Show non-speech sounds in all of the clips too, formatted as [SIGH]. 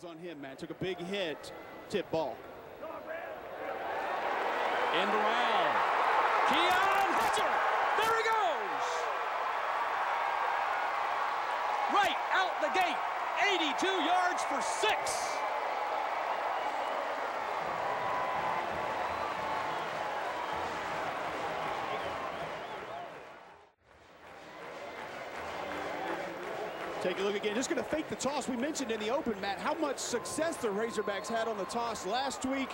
was on him, man. Took a big hit, tip ball. End around. Keon Hatcher. There he goes. Right out the gate. 82 yards for six. Take a look again. Just going to fake the toss. We mentioned in the open, Matt, how much success the Razorbacks had on the toss last week.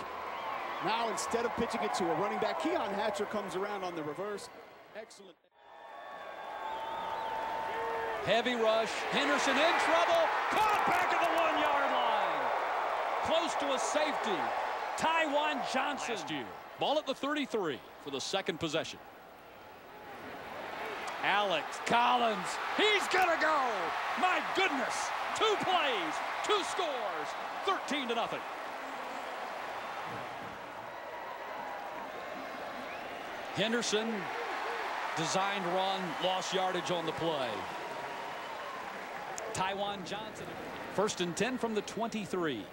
Now, instead of pitching it to a running back, Keon Hatcher comes around on the reverse. Excellent. Heavy rush. Henderson in trouble. Caught back at the one-yard line. Close to a safety. Taiwan Johnson. Last year. Ball at the 33 for the second possession. Alex Collins. He's to go. My goodness. Two plays, two scores, 13 to nothing. Henderson designed run, lost yardage on the play. Taiwan Johnson. First and 10 from the 23.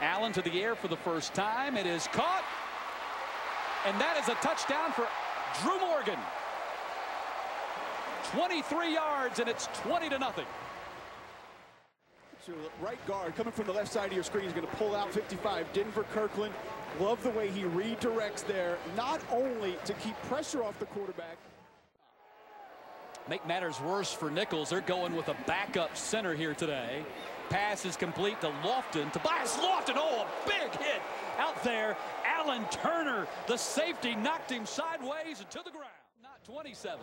Allen to the air for the first time. It is caught. And that is a touchdown for Drew Morgan. 23 yards, and it's 20 to nothing. So right guard coming from the left side of your screen is going to pull out 55. Denver Kirkland. Love the way he redirects there, not only to keep pressure off the quarterback. Make matters worse for Nicholls. They're going with a backup center here today. Pass is complete to Lofton. Tobias Lofton. Oh, a big hit out there. Alan Turner, the safety, knocked him sideways and to the ground. Not 27.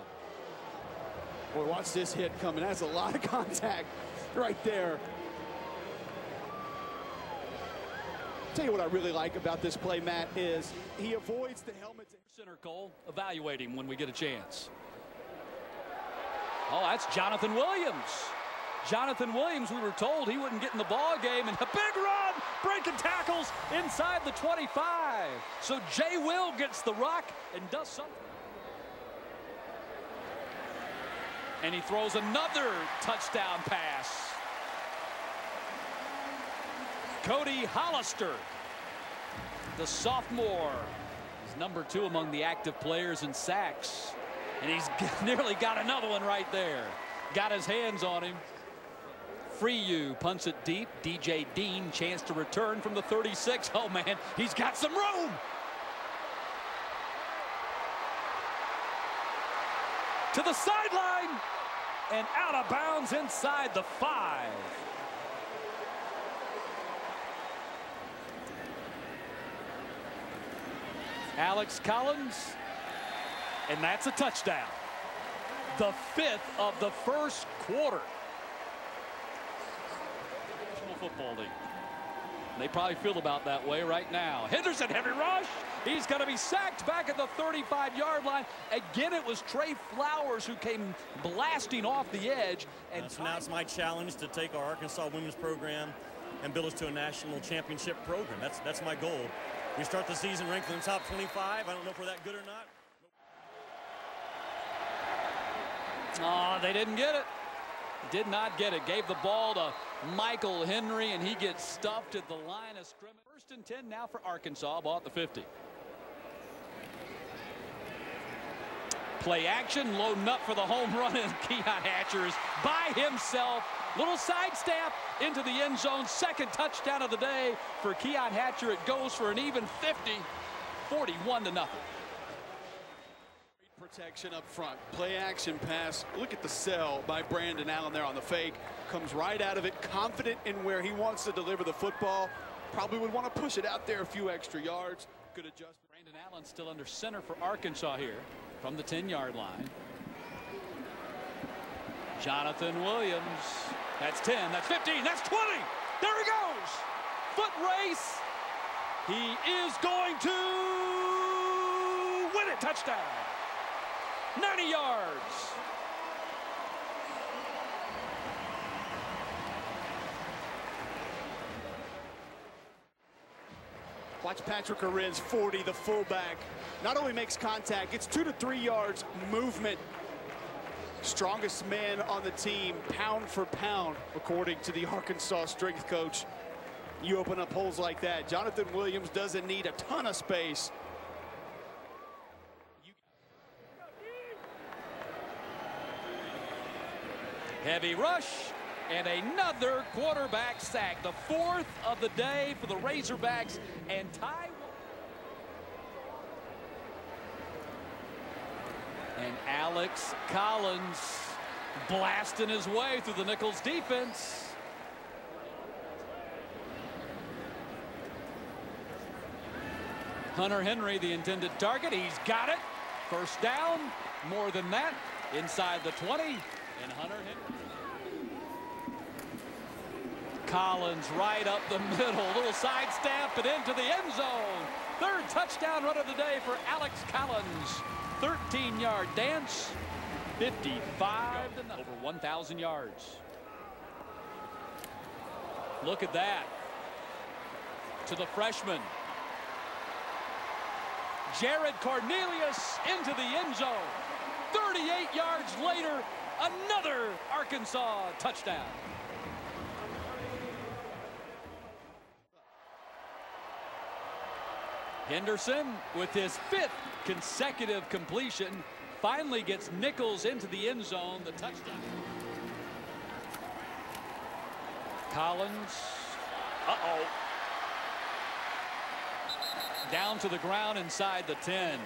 Boy, watch this hit coming. That's a lot of contact right there. Tell you what I really like about this play, Matt, is he avoids the helmet. Center Cole, evaluate him when we get a chance. Oh, that's Jonathan Williams. Jonathan Williams, we were told he wouldn't get in the ball game, and a big run, breaking tackles inside the 25. So Jay Will gets the rock and does something. And he throws another touchdown pass. Cody Hollister, the sophomore, is number two among the active players in sacks. And he's [LAUGHS] nearly got another one right there. Got his hands on him. Free you punts it deep. DJ Dean chance to return from the 36. Oh man, he's got some room. To the sideline and out of bounds inside the five. Alex Collins, and that's a touchdown. The fifth of the first quarter. Football League. They probably feel about that way right now. Henderson, heavy rush. He's going to be sacked back at the 35-yard line. Again, it was Trey Flowers who came blasting off the edge. And uh, so now it's my challenge to take our Arkansas women's program and build us to a national championship program. That's that's my goal. We start the season ranked in the top 25. I don't know if we're that good or not. Oh, they didn't get it. Did not get it. Gave the ball to Michael Henry, and he gets stuffed at the line of scrimmage. First and 10 now for Arkansas, ball at the 50. Play action, loading up for the home run, and [LAUGHS] Keon Hatcher is by himself. Little sidestep into the end zone. Second touchdown of the day for Keon Hatcher. It goes for an even 50, 41 to nothing protection up front. Play action pass. Look at the sell by Brandon Allen there on the fake. Comes right out of it, confident in where he wants to deliver the football. Probably would want to push it out there a few extra yards. Good adjustment. Brandon Allen still under center for Arkansas here from the 10-yard line. Jonathan Williams. That's 10. That's 15. That's 20. There he goes. Foot race. He is going to win it. Touchdown. 90 yards. Watch Patrick Arinze, 40, the fullback. Not only makes contact, it's two to three yards movement. Strongest man on the team, pound for pound, according to the Arkansas strength coach. You open up holes like that. Jonathan Williams doesn't need a ton of space. Heavy rush and another quarterback sack. The fourth of the day for the Razorbacks and Ty. And Alex Collins blasting his way through the Nicholls defense. Hunter Henry, the intended target. He's got it. First down. More than that. Inside the 20. And Hunter Henry. Collins right up the middle. Little sidestep and into the end zone. Third touchdown run of the day for Alex Collins. 13-yard dance. 55 to over 1,000 yards. Look at that. To the freshman. Jared Cornelius into the end zone. 38 yards later, another Arkansas touchdown. Henderson with his fifth consecutive completion finally gets Nicholls into the end zone the touchdown. Collins uh-oh down to the ground inside the 10.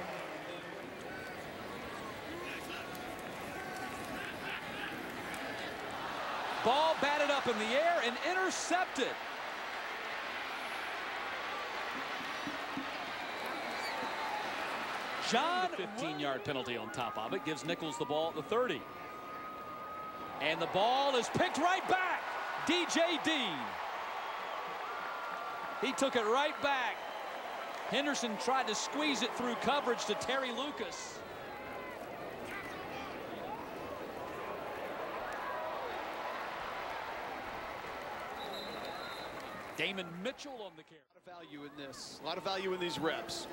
Ball batted up in the air and intercepted. John 15-yard penalty on top of it gives Nicholls the ball at the 30. And the ball is picked right back. DJ Dean. He took it right back. Henderson tried to squeeze it through coverage to Terry Lucas. Damon Mitchell on the carry. A lot of value in this. A lot of value in these reps.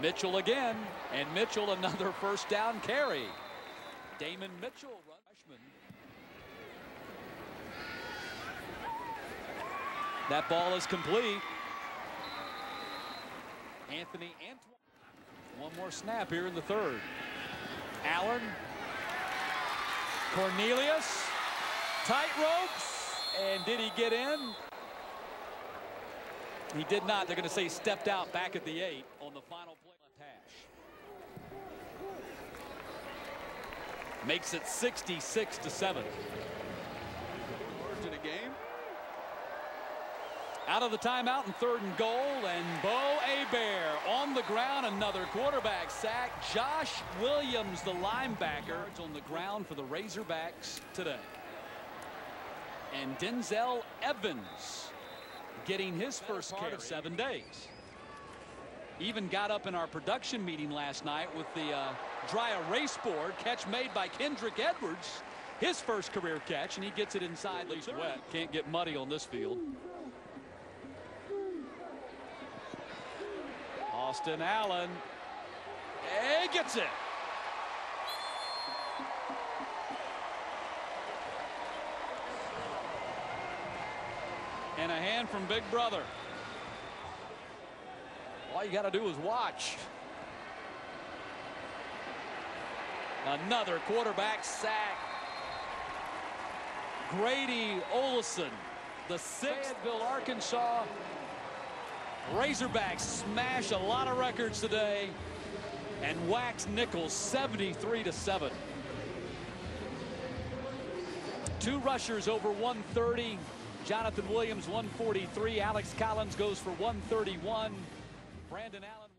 Mitchell again, and Mitchell another [LAUGHS] first down carry. Damon Mitchell, freshman. That ball is complete. Anthony Antoine. One more snap here in the third. Allen. Cornelius. Tight ropes. And did he get in? He did not. They're going to say stepped out back at the eight on the final play. Hash. Makes it 66 to 7. To the game. Out of the timeout and third and goal and Bo Hebert on the ground another quarterback sack Josh Williams the linebacker on the ground for the Razorbacks today and Denzel Evans getting his first part of seven days. Even got up in our production meeting last night with the uh, dry erase board catch made by Kendrick Edwards. His first career catch, and he gets it inside. At least wet. Can't get muddy on this field. Austin Allen. He gets it. and a hand from Big Brother. All you got to do is watch. Another quarterback sack. Grady Olson, the sixth. Fayetteville, Arkansas. Razorbacks smash a lot of records today and wax Nicholls 73 to 7. Two rushers over 130. Jonathan Williams 143. Alex Collins goes for 131. Brandon Allen.